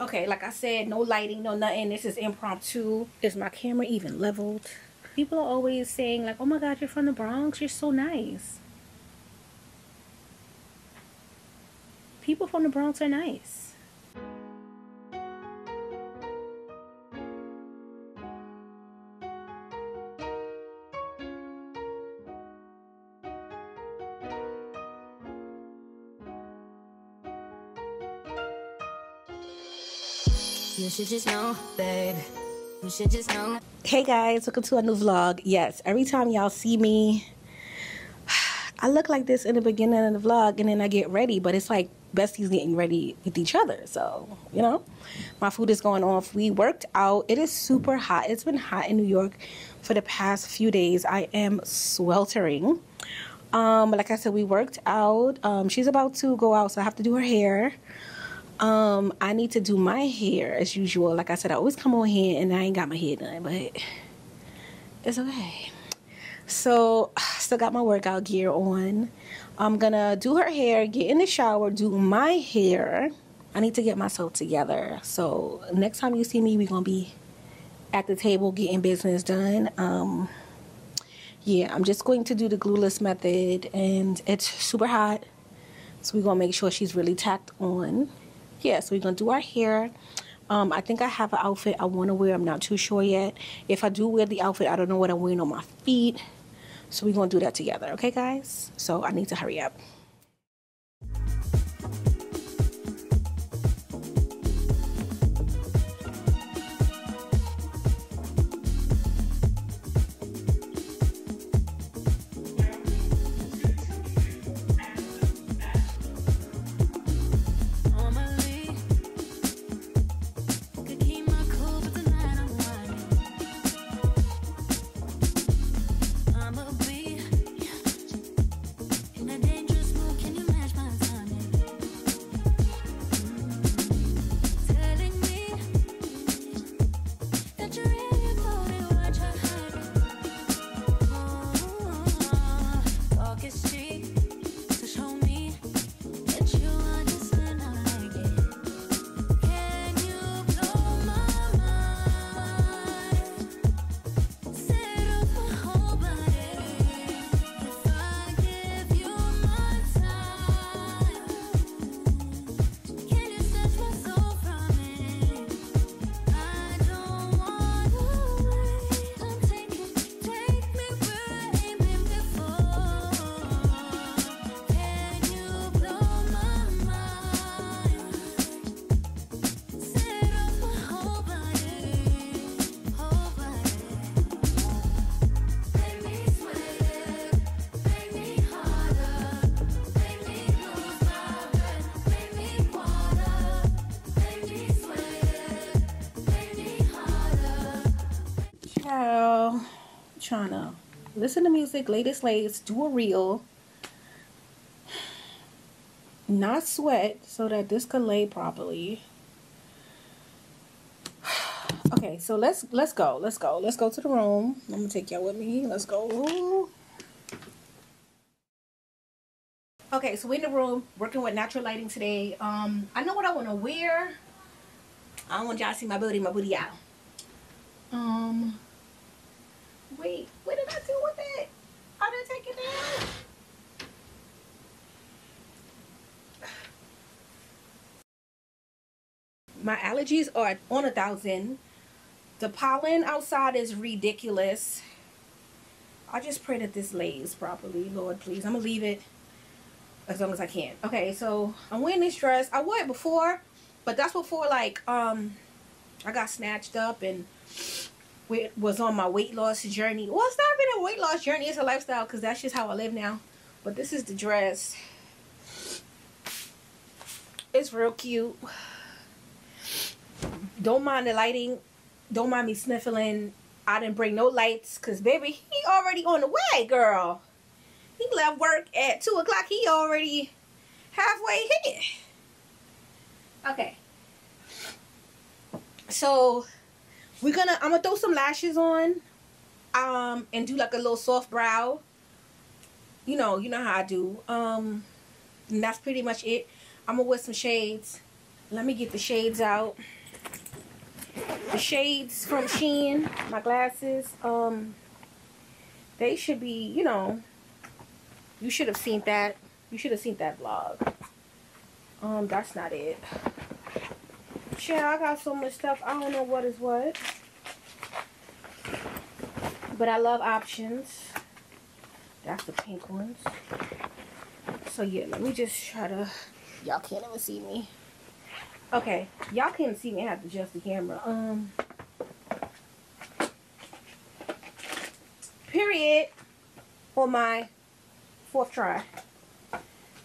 Okay, like I said, no lighting, no nothing. This is impromptu. Is my camera even leveled? People are always saying like, oh my God, you're from the Bronx. You're so nice. People from the Bronx are nice. Hey guys, welcome to a new vlog. Yes, every time y'all see me, I look like this in the beginning of the vlog and then I get ready, but it's like besties getting ready with each other. So, you know, my food is going off. We worked out. It is super hot. It's been hot in New York for the past few days. I am sweltering. Um, like I said, we worked out. Um, she's about to go out, so I have to do her hair. Um, I need to do my hair as usual. Like I said, I always come on here and I ain't got my hair done, but it's okay. So, still got my workout gear on. I'm gonna do her hair, get in the shower, do my hair. I need to get myself together. So, next time you see me, we're gonna be at the table getting business done. Um, yeah, I'm just going to do the glueless method, and it's super hot. So, we're gonna make sure she's really tacked on yeah so we're gonna do our hair. Um, I think I have an outfit I want to wear. I'm not too sure yet. If I do wear the outfit I don't know what I'm wearing on my feet. So we're gonna do that together okay guys? So I need to hurry up listen to music, latest lays, do a reel, not sweat so that this could lay properly. Okay, so let's let's go. Let's go. Let's go to the room. I'm gonna take y'all with me. Let's go. Okay, so in the room working with natural lighting today. Um, I know what I want to wear. I want y'all to see my booty, my booty out. Um, Wait, what did I do with it? I didn't take it down. My allergies are on a thousand. The pollen outside is ridiculous. I just pray that this lays properly, Lord, please. I'm going to leave it as long as I can. Okay, so I'm wearing this dress. I wore it before, but that's before, like, um, I got snatched up and was on my weight loss journey. Well, it's not even a weight loss journey. It's a lifestyle because that's just how I live now. But this is the dress. It's real cute. Don't mind the lighting. Don't mind me sniffling. I didn't bring no lights because, baby, he already on the way, girl. He left work at 2 o'clock. He already halfway here. Okay. So, we're gonna i'm gonna throw some lashes on um and do like a little soft brow you know you know how i do um and that's pretty much it i'm gonna wear some shades let me get the shades out. The shades from Shein, my glasses, um, they should be, you know, you should have seen that. You should have seen that vlog. Um, that's not it. Yeah, I got so much stuff. I don't know what is what. But I love options. That's the pink ones. So yeah, let me just try to... Y'all can't even see me. Okay, y'all can't see me. I have to adjust the camera. Um, period. For my fourth try.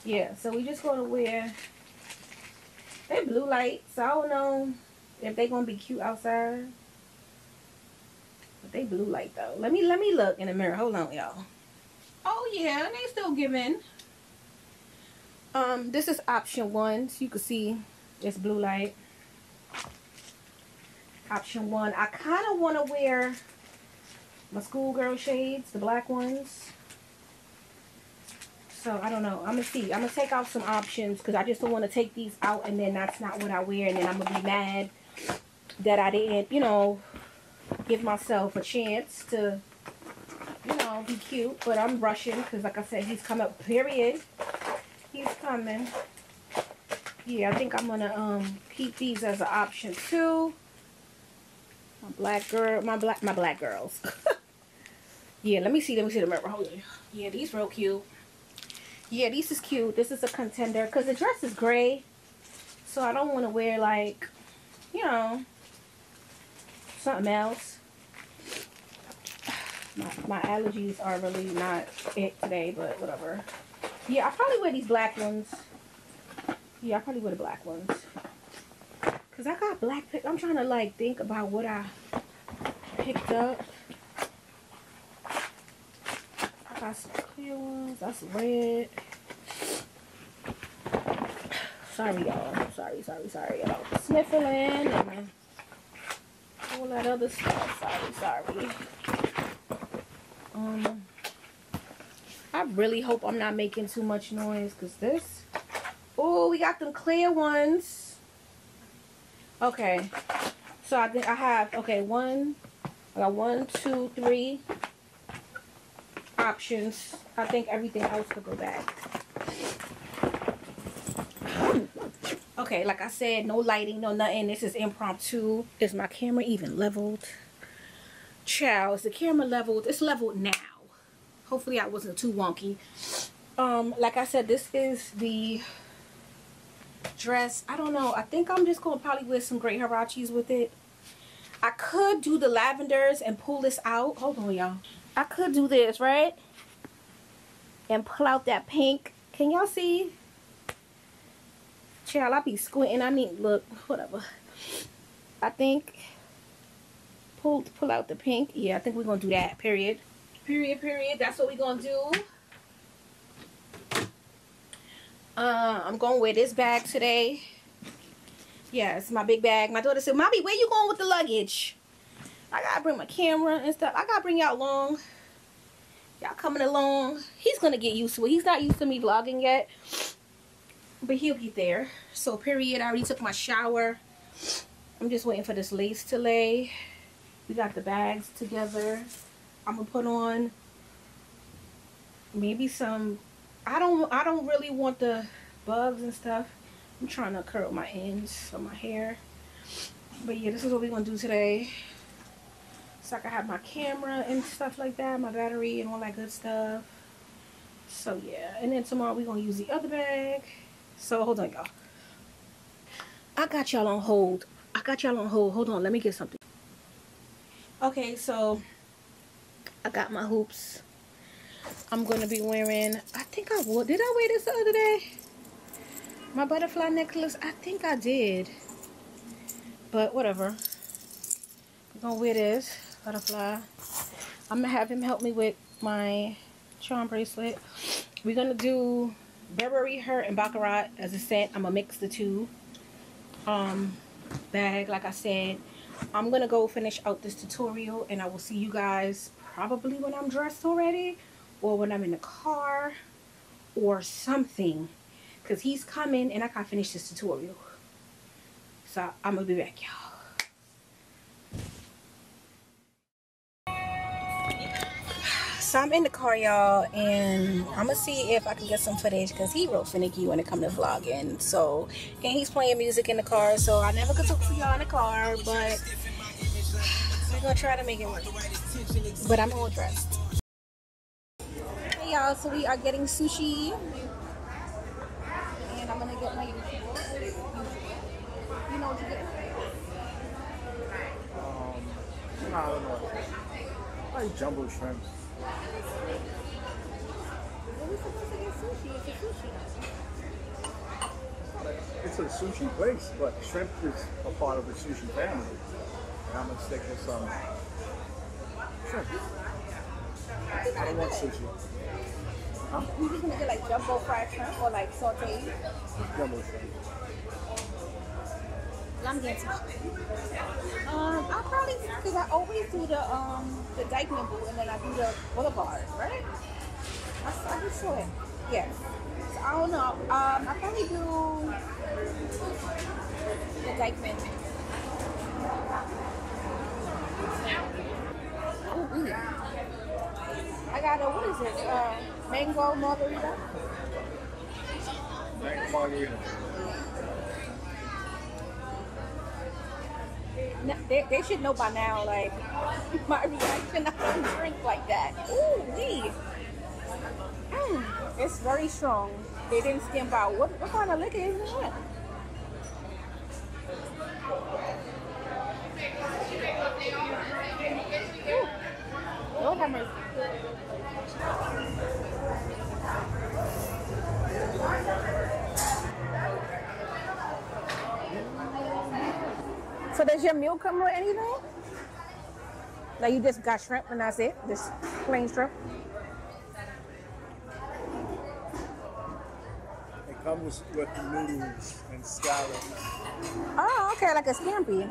Yeah, so we just gonna wear they blue lights. So I don't know if they gonna be cute outside. But they blue light though. Let me let me look in the mirror. Hold on, y'all. Oh yeah, they still giving. Um, this is option one. So you can see it's blue light. Option one. I kind of want to wear my schoolgirl shades, the black ones. So, I don't know. I'm to see. I'm to take out some options because I just don't want to take these out and then that's not what I wear. And then I'm to be mad that I didn't, you know, give myself a chance to, you know, be cute. But I'm rushing because, like I said, he's coming. Period. He's coming. Yeah, I think I'm going to um keep these as an option too. My black girl, my black, my black girls. yeah, let me see. Let me see the mirror. Hold on. Yeah, these real cute. Yeah, this is cute. This is a contender because the dress is gray. So I don't want to wear like, you know, something else. My, my allergies are really not it today, but whatever. Yeah, I probably wear these black ones. Yeah, I probably wear the black ones. Because I got black pick. I'm trying to like think about what I picked up. I got some clear ones. That's red. Sorry, y'all. Sorry, sorry, sorry about sniffling and all that other stuff. Sorry, sorry. Um, I really hope I'm not making too much noise because this. Oh, we got them clear ones. Okay. So I think I have, okay, one, I got one, two, three options. I think everything else could go back. Okay, like I said, no lighting, no nothing. This is impromptu. Is my camera even leveled? Chow, is the camera leveled? It's leveled now. Hopefully I wasn't too wonky. Um, like I said, this is the dress. I don't know. I think I'm just going to probably wear some great Huaraches with it. I could do the lavenders and pull this out. Hold on, y'all. I could do this, right? And pull out that pink. Can y'all see? Child, I be squinting. I mean, look, whatever. I think pull pull out the pink. Yeah, I think we're gonna do that. Period. Period. Period. That's what we're gonna do. Uh, I'm going to wear this bag today. Yeah, it's my big bag. My daughter said, Mommy, where you going with the luggage? I gotta bring my camera and stuff. I gotta bring y'all along. Y'all coming along. He's gonna get used to it. He's not used to me vlogging yet. But he'll get there. So period. I already took my shower. I'm just waiting for this lace to lay. We got the bags together. I'm gonna put on maybe some I don't I don't really want the bugs and stuff. I'm trying to curl my ends of my hair. But yeah, this is what we're to do today. So I can have my camera and stuff like that, my battery and all that good stuff. So yeah, and then tomorrow we're to use the other bag. So hold on, y'all. I got y'all on hold. I got y'all on hold. Hold on, let me get something. Okay, so I got my hoops. I'm going to be wearing, I think I wore, did I wear this the other day? My butterfly necklace, I think I did. But whatever. I'm to wear this butterfly. I'm going to have him help me with my charm bracelet. We're going to do Burberry Her and Baccarat as a set. I'm going to mix the two. Um, bag, like I said. I'm going to go finish out this tutorial and I will see you guys probably when I'm dressed already or when I'm in the car or something because he's coming and I gotta finish this tutorial So I'm gonna be back, y'all. So I'm in the car, y'all, and I'm gonna see if I can get some footage because he real finicky when it comes to vlogging. So, and he's playing music in the car, so I never could talk to y'all in the car, but we're gonna try to make it work. But I'm all dressed. Hey y'all, so we are getting sushi, and I'm gonna get my. You know what you get? Um, I don't know. I like jumbo shrimps. It's a sushi place, but shrimp is a part of the sushi family. And I'm gonna stick with some shrimp. I don't want sushi. Huh? You just gonna get like jumbo fried shrimp or like sauteed? Jumbo shrimp. I'm getting. Um, I probably because I always do the um the boot and then I do the Boulevard, right? I, I just saw it. Yes. So I don't know. Um, I probably do the Dyckman. Oh, really? I got a what is it? Uh, mango margarita. Mango margarita. They, they should know by now, like, my reaction, I don't drink like that. Ooh, wee. Mm, it's very strong. They didn't skim out. What, what kind of liquor is that? Ooh. So does your meal come with anything? Like you just got shrimp and that's it? Just plain shrimp? It comes with noodles and scallops. Oh, okay, like a scampi.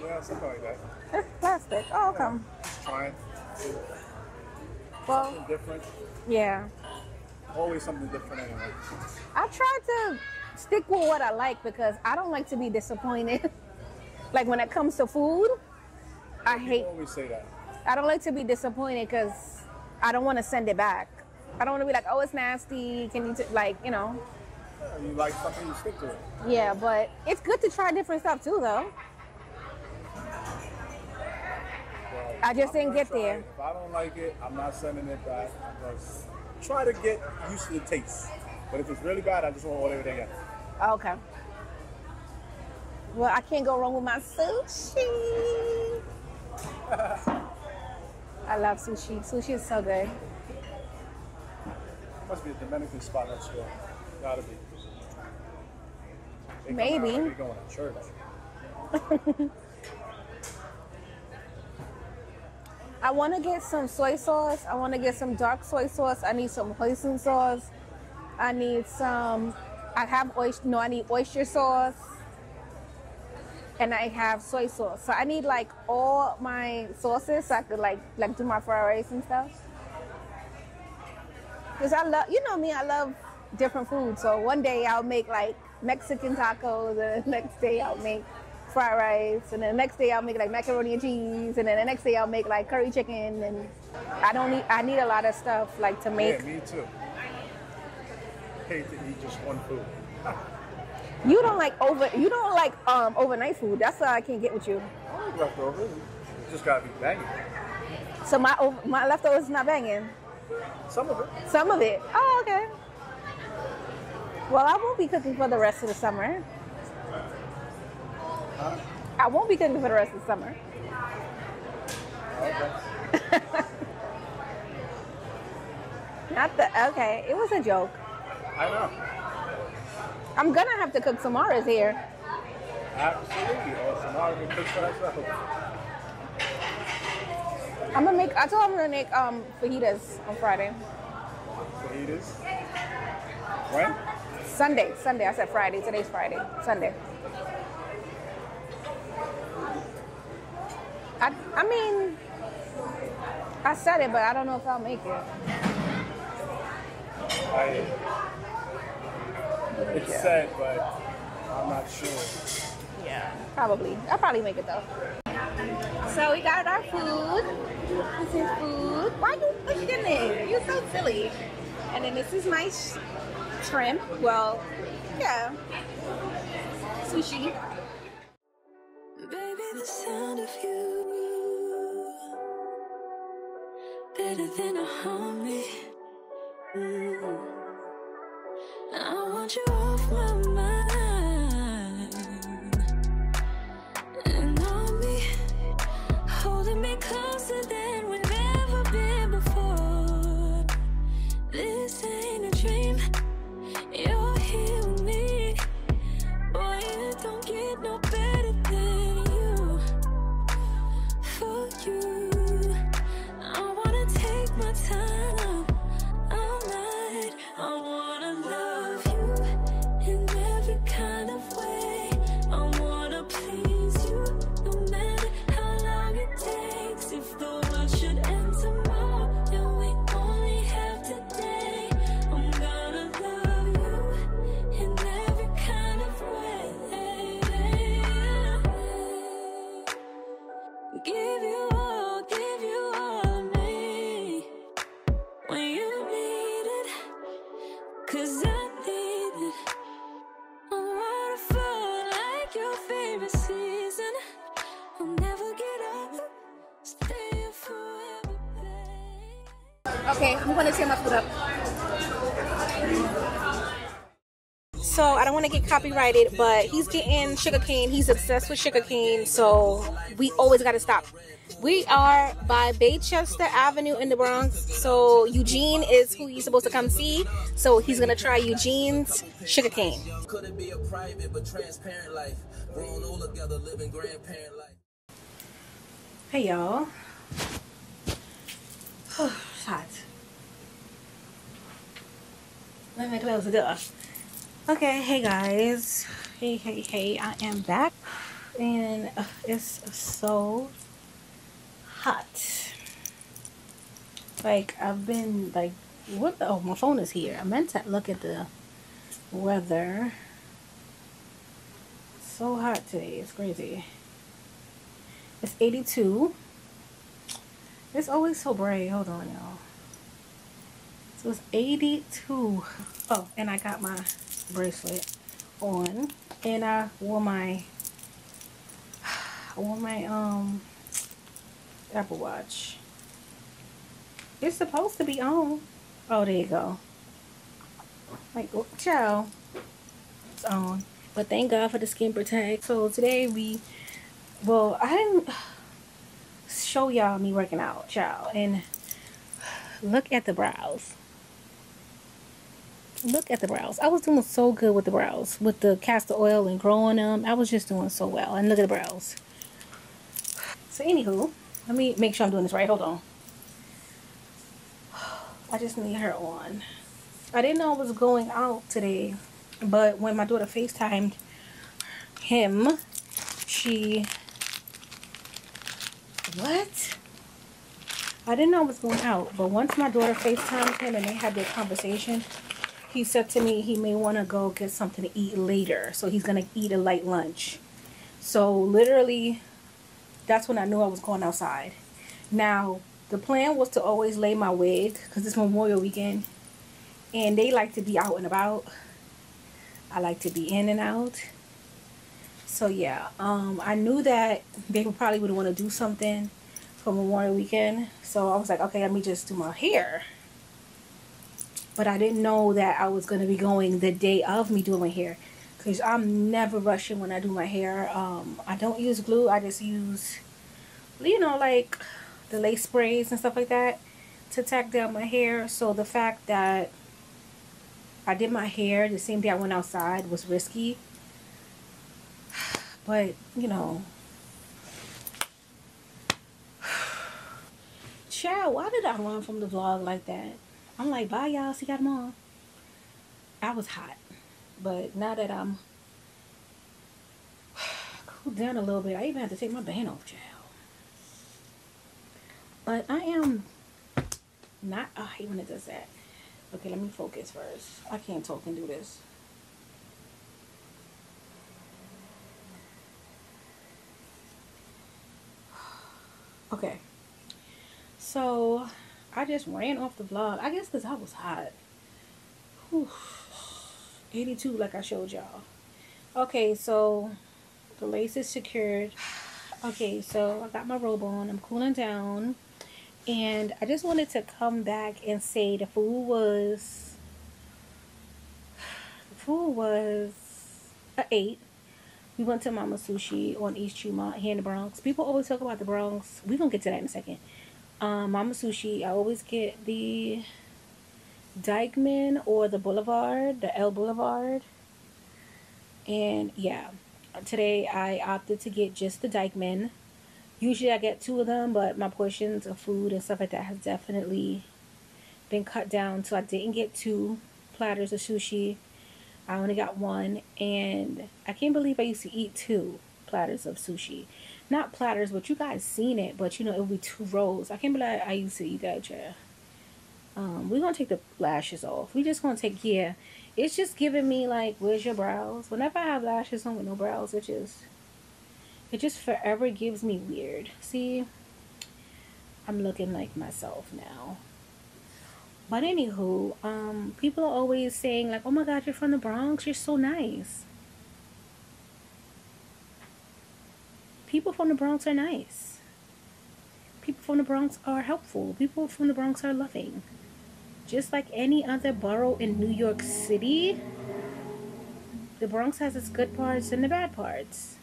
Yeah, something like that. It's plastic. Oh, okay. Just trying. Well, Something different. yeah. Always something different anyway. I try to stick with what I like because I don't like to be disappointed. like when it comes to food, I hate. Always say that. I don't like to be disappointed because I don't want to send it back. I don't want to be like, oh, it's nasty. Can you t-? like, you know? Yeah, you like something, you stick to it. Yeah, but it's good to try different stuff too, though. Well, I just I'm didn't get try there. If I don't like it, I'm not sending it back. Just try to get used to the taste. But if it's really bad, I just want whatever they got. Oh, okay. Well, I can't go wrong with my sushi. I love sushi. Sushi is so good. Must be a Dominican spot next door. Gotta be. They Maybe. out going to church. I want to get some soy sauce. I want to get some dark soy sauce. I need some hoisin sauce. I need some. I have oyster. No, I need oyster sauce. And I have soy sauce. So I need like all my sauces so I could like like do my fried rice and stuff. Cause I love, you know me, I love different food. So one day I'll make like Mexican tacos, and the next day I'll make fried rice, and then the next day I'll make like macaroni and cheese, and then the next day I'll make like curry chicken. And I don't need, I need a lot of stuff like to make. Yeah, me too. Hate to eat just one food. You don't like over, you don't like um overnight food. That's why I can't get with you. I like leftovers. It just gotta be banging. So my over, my leftovers not banging. Some of it. Some of it. Oh, okay. Well, I won't be cooking for the rest of the summer. Huh? I won't be cooking for the rest of the summer. Okay. Not the okay. It was a joke. I know. I'm gonna have to cook Samara's here. Absolutely. Or Samara can cook for herself. I'm gonna make. I told him I'm gonna make um fajitas on Friday. Fajitas. When? Sunday. Sunday. I said Friday. Today's Friday. Sunday. I I mean, I said it, but I don't know if I'll make it. I, it's sad, but I'm not sure. Yeah, probably. I'll probably make it though. So we got our food. This is food. Why you pushing it? You're so silly. And then this is my shrimp. Well, yeah. Sushi. Baby, the sound of you better than a harmony. I want you off my mind. So I don't want to get copyrighted, but he's getting sugarcane. He's obsessed with sugarcane, so we always got to stop. We are by Baychester Avenue in the Bronx. So Eugene is who he's supposed to come see. So he's gonna try Eugene's sugarcane. Could it be a private but transparent life? Grown all together, living grandparent life. Hey y'all. it's hot. Let me close the door. Okay, hey guys. Hey, hey, hey. I am back. And uh, it's so hot. Like, I've been, like, what? The, oh, my phone is here. I meant to look at the weather. So hot today. It's crazy. It's 82. It's always so bright. Hold on, y'all. So it's 82. Oh, and I got my bracelet on. And I wore my I wore my um Apple Watch. It's supposed to be on. Oh, there you go. Like, ciao. It's on. But thank God for the skin protect. So today we, well, I didn't show y'all me working out, child. And look at the brows. Look at the brows. I was doing so good with the brows. With the castor oil and growing them. I was just doing so well. And look at the brows. So anywho, let me make sure I'm doing this right. Hold on. I just need her on. I didn't know I was going out today. But when my daughter FaceTimed him, she... What? I didn't know I was going out. But once my daughter FaceTimed him and they had their conversation, he said to me he may want to go get something to eat later. So he's going to eat a light lunch. So literally, that's when I knew I was going outside. Now, the plan was to always lay my wig because it's Memorial Weekend. And they like to be out and about. I like to be in and out. So yeah, um, I knew that they probably would want to do something for Memorial Weekend. So I was like, okay, let me just do my hair. But I didn't know that I was going to be going the day of me doing my hair. Because I'm never rushing when I do my hair. Um, I don't use glue. I just use, you know, like the lace sprays and stuff like that to tack down my hair. So the fact that I did my hair the same day I went outside was risky. But, you know. Child, why did I run from the vlog like that? I'm like, bye y'all, see y'all tomorrow. I was hot. But now that I'm cooled down a little bit, I even have to take my band off, child. But I am not, I hate when it does that. Okay, let me focus first. I can't talk and do this. Okay. So, I just ran off the vlog. I guess because I was hot. Whew. 82 like I showed y'all. Okay, so the lace is secured. Okay, so I got my robe on. I'm cooling down. And I just wanted to come back and say the food was... The food was a 8. We went to Mama Sushi on East Tremont here in the Bronx. People always talk about the Bronx. We're going to get to that in a second. Um, Mama Sushi, I always get the Dyckman or the Boulevard, the L Boulevard. And yeah, today I opted to get just the Dyckman. Usually I get two of them, but my portions of food and stuff like that has definitely been cut down. So I didn't get two platters of sushi. I only got one. And I can't believe I used to eat two platters of sushi. Not platters, but you guys seen it. But you know, it'll be two rolls. I can't believe I used to eat that, yeah. Um, we're gonna take the lashes off. We just gonna take yeah. It's just giving me like, where's your brows? Whenever I have lashes on with no brows, it just it just forever gives me weird. See, I'm looking like myself now. But anywho, um, people are always saying like, "Oh my God, you're from the Bronx. You're so nice." People from the Bronx are nice. People from the Bronx are helpful. People from the Bronx are loving just like any other borough in New York City, the Bronx has its good parts and the bad parts.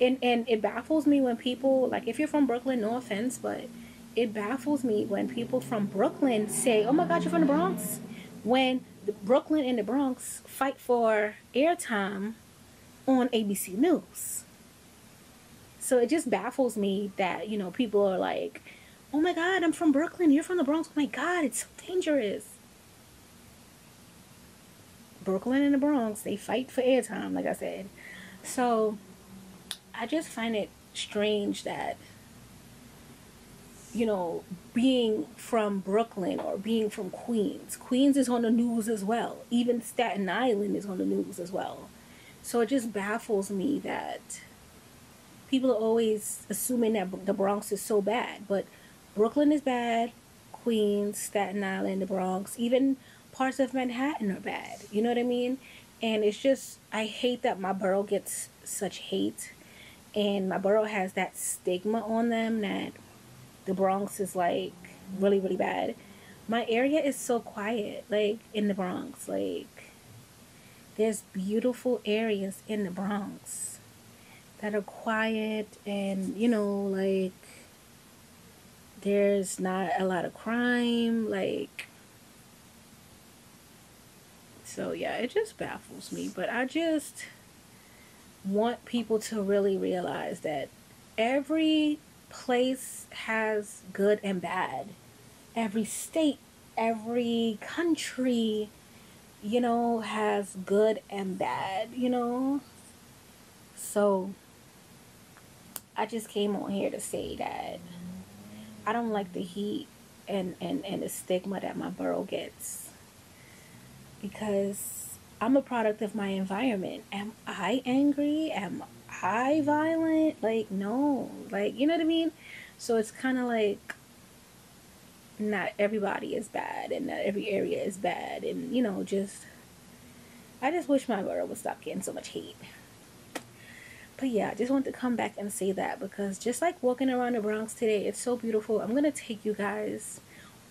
And and it baffles me when people like if you're from Brooklyn, no offense, but it baffles me when people from Brooklyn say, "Oh my God, you're from the Bronx," when the Brooklyn and the Bronx fight for airtime on ABC News. So it just baffles me that you know people are like, Oh my god, I'm from Brooklyn. You're from the Bronx. Oh my god, it's so dangerous. Brooklyn and the Bronx, they fight for airtime, like I said. So I just find it strange that, you know, being from Brooklyn or being from Queens, Queens is on the news as well. Even Staten Island is on the news as well. So it just baffles me that people are always assuming that the Bronx is so bad. But Brooklyn is bad, Queens, Staten Island, the Bronx, even parts of Manhattan are bad. You know what I mean? And it's just, I hate that my borough gets such hate. And my borough has that stigma on them that the Bronx is like really, really bad. My area is so quiet, like in the Bronx. Like, there's beautiful areas in the Bronx that are quiet and, you know, like there's not a lot of crime like so yeah it just baffles me but i just want people to really realize that every place has good and bad. Every state every country you know has good and bad you know? So i just came on here to say that I don't like the heat and, and, and the stigma that my borough gets because I'm a product of my environment. Am I angry? Am I violent? Like, no. Like, you know what I mean? So it's kind of like not everybody is bad and not every area is bad. And, you know, just, I just wish my borough would stop getting so much hate. But yeah, I just wanted to come back and say that because just like walking around the Bronx today, it's so beautiful. I'm to take you guys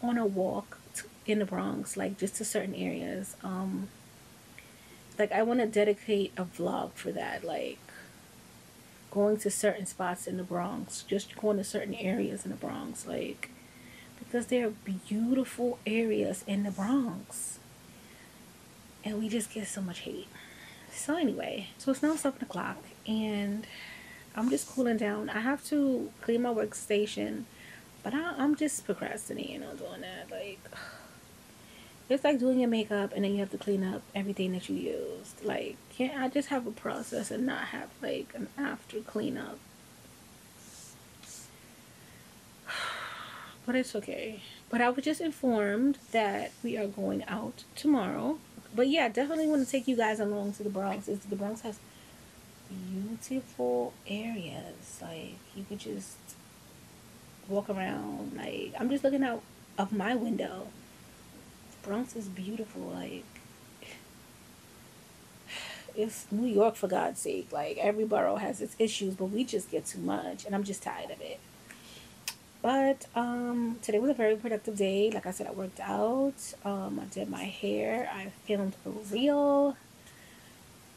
on a walk in the Bronx, like just to certain areas. Um, like I want to dedicate a vlog for that, like going to certain spots in the Bronx, just going to certain areas in the Bronx, like because there are beautiful areas in the Bronx. And we just get so much hate. So anyway, so it's now 7 o'clock and I'm just cooling down. I have to clean my workstation, but I, am just procrastinating on doing that. Like, it's like doing your makeup and then you have to clean up everything that you used. Like, can't I just have a process and not have like an after cleanup? But it's okay. But I was just informed that we are going out tomorrow. But yeah, definitely want to take you guys along to the Bronx. It's, the Bronx has beautiful areas. Like you could just walk around. Like I'm just looking out of my window. Bronx is beautiful. Like it's New York for God's sake. Like every borough has its issues, but we just get too much, and I'm just tired of it. But um, today was a very productive day. Like I said, I worked out. Um, I did my hair. I filmed a reel,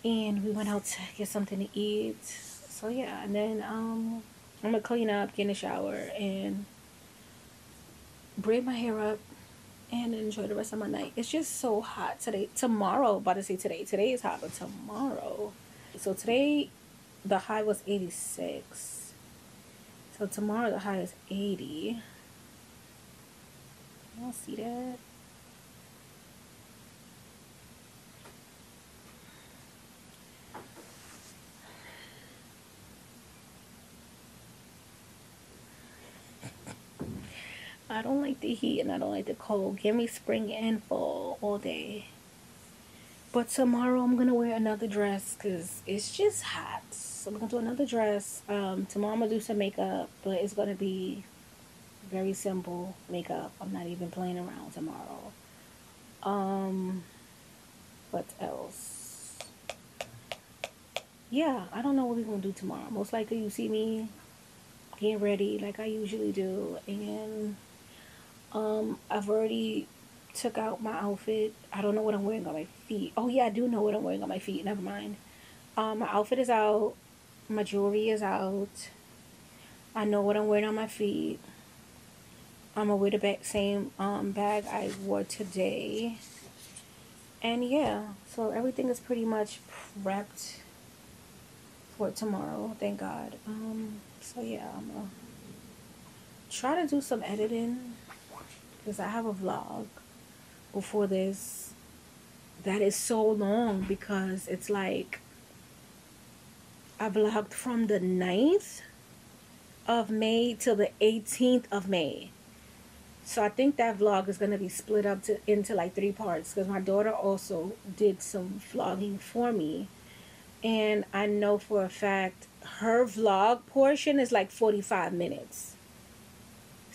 and we went out to get something to eat. So yeah, and then um, I'm gonna clean up, get in the shower, and braid my hair up and enjoy the rest of my night. It's just so hot today. Tomorrow, about to say today. Today is hot, but tomorrow. So today, the high was 86. So tomorrow, the high is 80. Y'all see that? I don't like the heat and I don't like the cold. Give me spring and fall all day. But tomorrow I'm going to wear another dress because it's just hot. So I'm going to do another dress. Um, tomorrow I'm going to do some makeup, but it's going to be very simple makeup. I'm not even playing around tomorrow. Um, what else? Yeah, I don't know what we're going to do tomorrow. Most likely you see me getting ready like I usually do. And um, I've already took out my outfit. I don't know what I'm wearing on my feet. Oh yeah, I do know what I'm wearing on my feet. Never mind. Um, my outfit is out. My jewelry is out. I know what I'm wearing on my feet. I'm gonna wear the back, same um, bag I wore today. And yeah, so everything is pretty much prepped for tomorrow. Thank God. Um, so yeah, I'm gonna try to do some editing because I have a vlog before this that is so long because it's like I vlogged from the 9th of May till the 18th of May. So I think that vlog is going to be split up to into like three parts because my daughter also did some vlogging for me. And I know for a fact her vlog portion is like 45 minutes.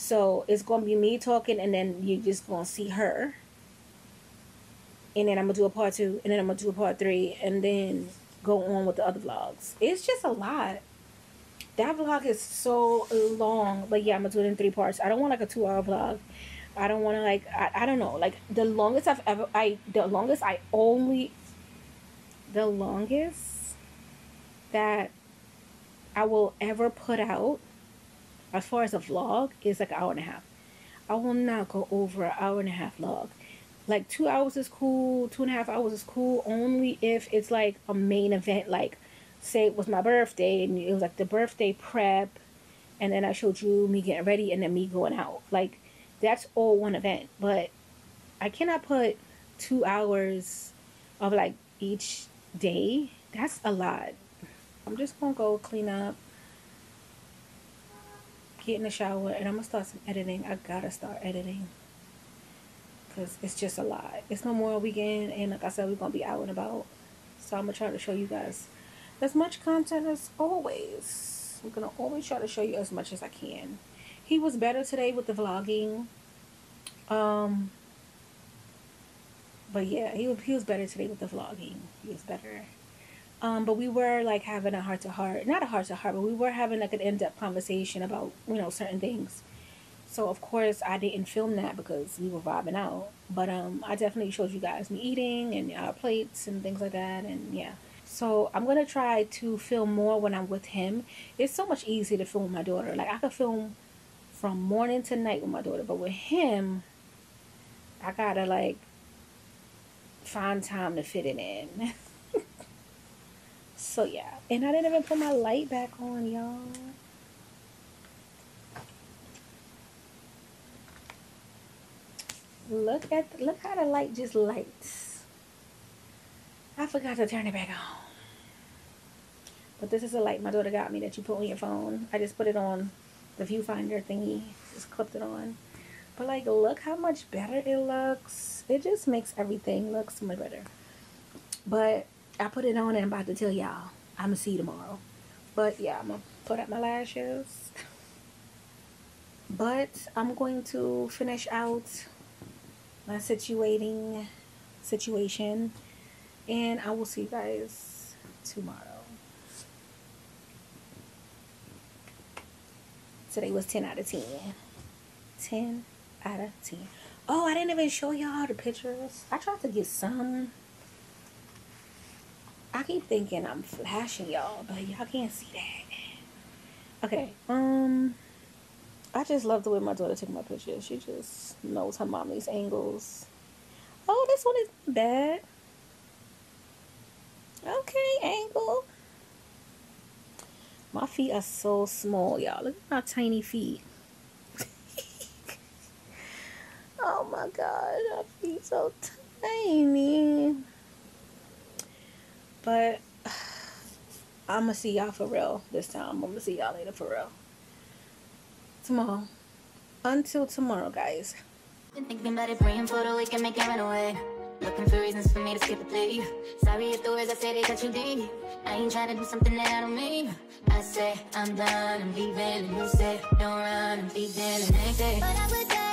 So it's to be me talking and then you're just to see her. And then I'm to do a part two and then I'm to do a part three and then go on with the other vlogs. It's just a lot. That vlog is so long. But yeah, I'm to do it in three parts. I don't want like a two hour vlog. I don't want to like, I, I don't know. Like the longest I've ever, I, the longest I only, the longest that I will ever put out as far as a vlog is like an hour and a half. I will not go over an hour and a half vlog. Like two hours is cool, two and a half hours is cool only if it's like a main event, like say it was my birthday and it was like the birthday prep and then I showed you me getting ready and then me going out. Like that's all one event. But I cannot put two hours of like each day. That's a lot. I'm just gonna go clean up get in the shower and I'm gonna start some editing. I gotta start editing because it's just a lot. It's more weekend, and like I said, we're gonna be out and about. So I'm gonna try to show you guys as much content as always. I'm gonna always try to show you as much as I can. He was better today with the vlogging. Um, but yeah, he he was better today with the vlogging. He was better. Um, but we were like having a heart to heart, not a heart to heart, but we were having like an in depth conversation about, you know, certain things. So of course I didn't film that because we were vibing out. But um, I definitely showed you guys me eating and our plates and things like that, and yeah. So I'm gonna try to film more when I'm with him. It's so much easier to film with my daughter. Like I could film from morning to night with my daughter, but with him, I gotta like find time to fit it in. So yeah, and I didn't even put my light back on, y'all. Look at the, look how the light just lights. I forgot to turn it back on. But this is a light my daughter got me that you put on your phone. I just put it on the viewfinder thingy. Just clipped it on. But like look how much better it looks. It just makes everything look so much better. But I put it on and I'm about to tell y'all. I'm going to see you tomorrow. But yeah, I'm going to put up my lashes. but I'm going to finish out my situating situation and I will see you guys tomorrow. Today was 10 out of 10. 10 out of 10. Oh, I didn't even show y'all the pictures. I tried to get some. I keep thinking I'm flashing y'all, but y'all can't see that. Okay, um, I just love the way my daughter took my pictures. She just knows her mommy's angles. Oh, this one is bad. Okay, angle. My feet are so small, y'all. Look at my tiny feet. oh my god, my feet so tiny. But I'm gonna see y'all for real this time. I'm gonna see y'all later for real. Tomorrow. Until tomorrow, guys. Been thinking about it, praying for the week and make it run away. Looking for reasons for me to skip a day. Sorry if the words I say they cut you deep. I ain't trying to do something that I don't mean. I say I'm done, I'm leaving, and you say don't run, I'm leaving the next day. But I would die.